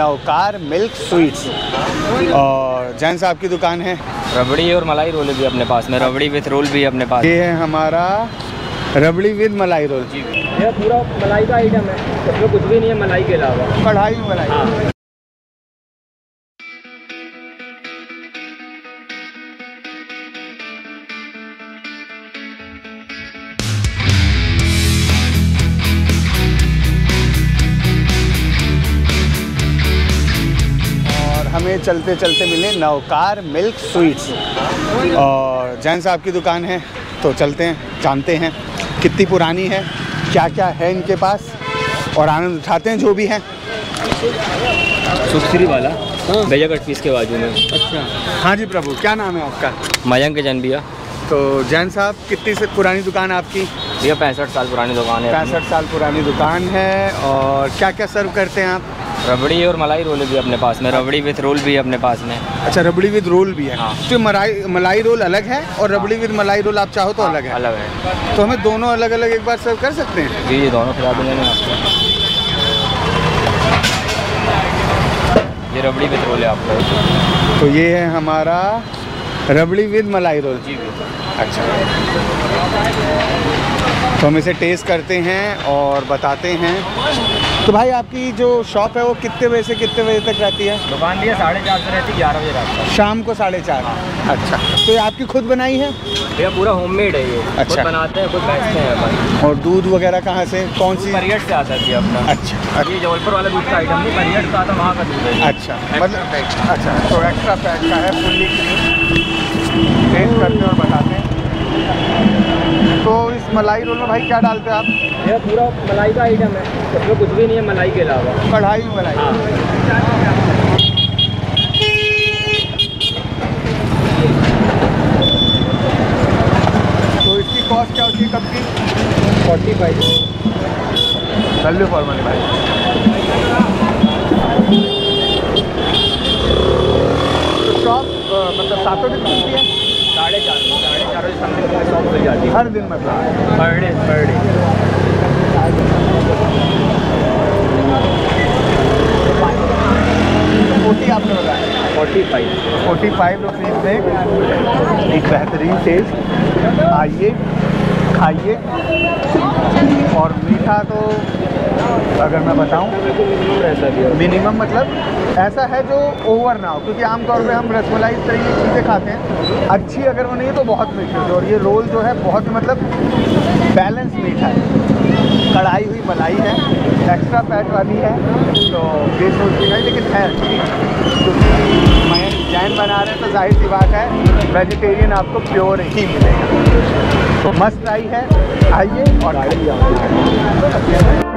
Navkar milk sweets. और जैन साहब की दुकान है। रबड़ी और मलाई रोल भी अपने पास में रबड़ी विथ रोल भी अपने पास। ये है हमारा रबड़ी विद मलाई रोल। यह पूरा मलाई का आइटम है कुछ भी नहीं है मलाई के अलावा। कढ़ाई मलाई। हाँ हमें चलते चलते मिले नवकार मिल्क स्वीट्स। और जैन साहब की दुकान है तो चलते हैं जानते हैं कितनी पुरानी है क्या क्या है इनके पास और आनंद उठाते हैं जो भी है। सुखश्री वाला भैया कट पीस के बाजू में। अच्छा। हाँ जी प्रभु क्या नाम है आपका? मयंक जन भैया। तो जैन साहब कितनी से पुरानी दुकान आपकी? भैया पैंसठ साल पुरानी दुकान है पैंसठ साल पुरानी दुकान है और क्या क्या सर्व करते हैं आप? रबड़ी और मलाई रोल भी अपने पास में रबड़ी विथ रोल भी अपने पास में। अच्छा रबड़ी विद रोल भी है। हाँ। तो मलाई मलाई रोल अलग है और रबड़ी विद मलाई रोल आप चाहो तो अलग है। अलग है। तो हमें दोनों अलग अलग एक बार सर्व कर सकते हैं? जी ये दोनों खिला देंगे आपको। ये रबड़ी विथ रोल है आपको। तो ये है हमारा रबड़ी विद मलाई रोल। जी अच्छा। तो हम इसे टेस्ट करते हैं और बताते हैं। तो भाई आपकी जो शॉप है वो कितने बजे से कितने बजे तक रहती है? दुकान भैया साढ़े चार से रहती है ग्यारह बजे रात शाम को साढ़े चार। अच्छा। तो ये आपकी खुद बनाई है? भैया पूरा होममेड है ये। अच्छा। खुद बनाते हैं खुद बेचते हैं और दूध वगैरह कहाँ से? कौन सी? से आता है अपना। अच्छा। ये जबलपुर वाला दूध का आइटम नहीं आता वहाँ का दूध है। अच्छा। मतलब अच्छा। तो एक्स्ट्रा पैक का है फुल्ली टेस्ट करते हैं और बताते हैं तो इस मलाई रोल में भाई क्या डालते हैं आप? ये पूरा मलाई का आइटम है। उसमें कुछ भी नहीं है मलाई के अलावा। कढ़ाई मलाई। हाँ। तो इसकी कॉस्ट क्या होती है कब की? Forty five value for money भाई तो शॉप अ, मतलब सातों दिन खुलती है साढ़े चार साढ़े चार बजे समथिंग शॉप खुल जाती है हर दिन मतलब per day per day forty आपने बताया। Forty five forty five rupees में एक बेहतरीन टेस्ट आइए खाइए। और मीठा तो अगर मैं बताऊँ मिनिमम मतलब ऐसा है जो ओवर ना हो क्योंकि आमतौर पे हम रसमलाई इस तरह की चीज़ें खाते हैं। अच्छी अगर वो नहीं है तो बहुत मीठी होती है और ये रोल जो है बहुत मतलब बैलेंस मीठा है। कढ़ाई हुई मलाई है एक्स्ट्रा फैट वाली है तो ये सोचती है लेकिन है क्योंकि मैं जैन बना रहे हैं तो ज़ाहिर सी बात है वेजिटेरियन आपको प्योर ही मिलेगा। तो मस्त आई है आइए और खाइए।